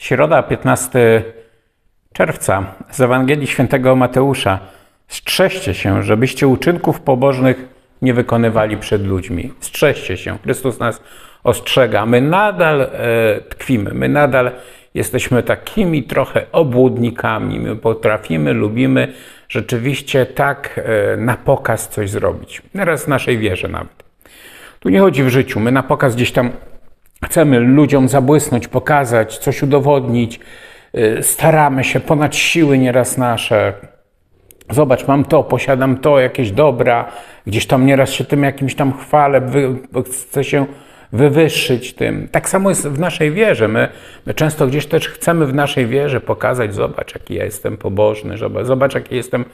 Środa, 15 czerwca z Ewangelii Świętego Mateusza. Strzeżcie się, żebyście uczynków pobożnych nie wykonywali przed ludźmi. Strzeżcie się. Chrystus nas ostrzega. My nadal e, tkwimy, my nadal jesteśmy takimi trochę obłudnikami. My potrafimy, lubimy rzeczywiście tak e, na pokaz coś zrobić. Teraz w naszej wierze nawet. Tu nie chodzi w życiu. My na pokaz gdzieś tam chcemy ludziom zabłysnąć, pokazać, coś udowodnić. Y, staramy się ponad siły nieraz nasze. Zobacz, mam to, posiadam to, jakieś dobra. Gdzieś tam nieraz się tym jakimś tam chwalę, chcę się wywyższyć tym. Tak samo jest w naszej wierze. My, my często gdzieś też chcemy w naszej wierze pokazać, zobacz, jaki ja jestem pobożny, zobacz, jaki jestem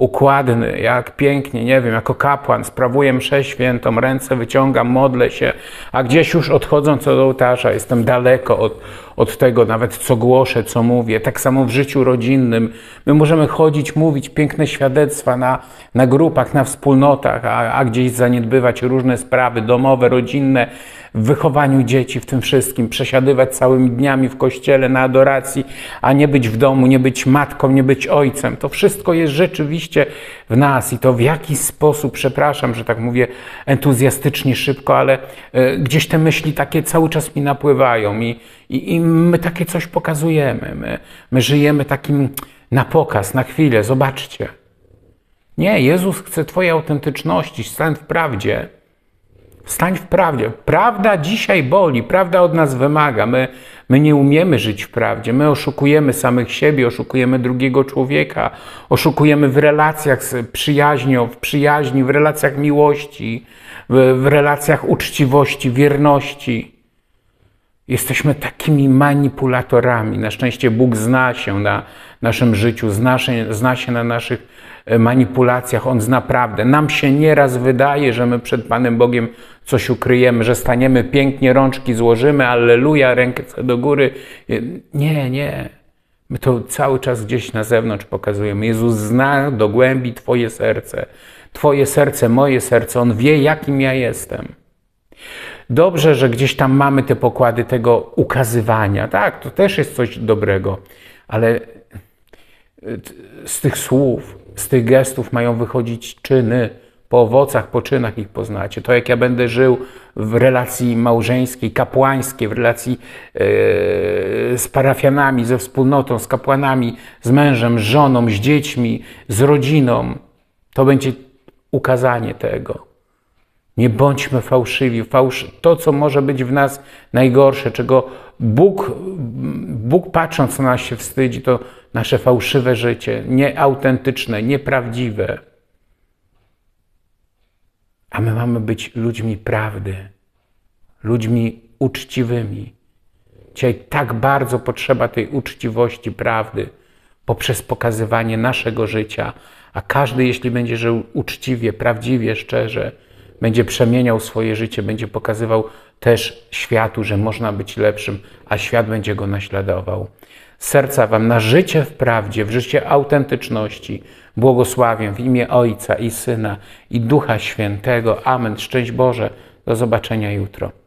układny, jak pięknie, nie wiem, jako kapłan sprawuję mszę świętą, ręce wyciągam, modlę się, a gdzieś już odchodząc od ołtarza jestem daleko od, od tego nawet, co głoszę, co mówię. Tak samo w życiu rodzinnym. My możemy chodzić, mówić piękne świadectwa na, na grupach, na wspólnotach, a, a gdzieś zaniedbywać różne sprawy domowe, rodzinne, w wychowaniu dzieci, w tym wszystkim, przesiadywać całymi dniami w kościele na adoracji, a nie być w domu, nie być matką, nie być ojcem. To wszystko jest rzeczywiście w nas i to w jaki sposób, przepraszam, że tak mówię entuzjastycznie, szybko, ale e, gdzieś te myśli takie cały czas mi napływają i, i, i my takie coś pokazujemy. My, my żyjemy takim na pokaz, na chwilę, zobaczcie. Nie, Jezus chce Twojej autentyczności, stań w prawdzie. Stań w prawdzie. Prawda dzisiaj boli, prawda od nas wymaga. My, my nie umiemy żyć w prawdzie. My oszukujemy samych siebie, oszukujemy drugiego człowieka, oszukujemy w relacjach z przyjaźnią, w przyjaźni, w relacjach miłości, w, w relacjach uczciwości, wierności. Jesteśmy takimi manipulatorami. Na szczęście Bóg zna się na naszym życiu, zna się, zna się na naszych e, manipulacjach. On zna prawdę. Nam się nieraz wydaje, że my przed Panem Bogiem coś ukryjemy, że staniemy pięknie, rączki złożymy, alleluja, rękę do góry. E, nie, nie. My to cały czas gdzieś na zewnątrz pokazujemy. Jezus zna do głębi Twoje serce. Twoje serce, moje serce. On wie, jakim ja jestem. Dobrze, że gdzieś tam mamy te pokłady tego ukazywania. Tak, to też jest coś dobrego, ale z tych słów, z tych gestów mają wychodzić czyny. Po owocach, po czynach ich poznacie. To jak ja będę żył w relacji małżeńskiej, kapłańskiej, w relacji yy, z parafianami, ze wspólnotą, z kapłanami, z mężem, z żoną, z dziećmi, z rodziną, to będzie ukazanie tego. Nie bądźmy fałszywi. Fałsz... To, co może być w nas najgorsze, czego Bóg, Bóg patrząc na nas się wstydzi, to nasze fałszywe życie, nieautentyczne, nieprawdziwe. A my mamy być ludźmi prawdy, ludźmi uczciwymi. Dzisiaj tak bardzo potrzeba tej uczciwości, prawdy poprzez pokazywanie naszego życia, a każdy, jeśli będzie żył uczciwie, prawdziwie, szczerze, będzie przemieniał swoje życie, będzie pokazywał też światu, że można być lepszym, a świat będzie go naśladował. Serca Wam na życie w prawdzie, w życie autentyczności błogosławię w imię Ojca i Syna i Ducha Świętego. Amen. Szczęść Boże. Do zobaczenia jutro.